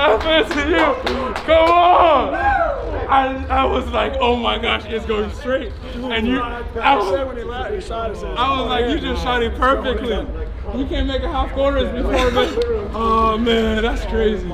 I to you. Come on. I, I was like, oh my gosh, it's going straight. And you, I was. I was like, you just shot it perfectly. You can't make a half quarters before, but oh man, that's crazy.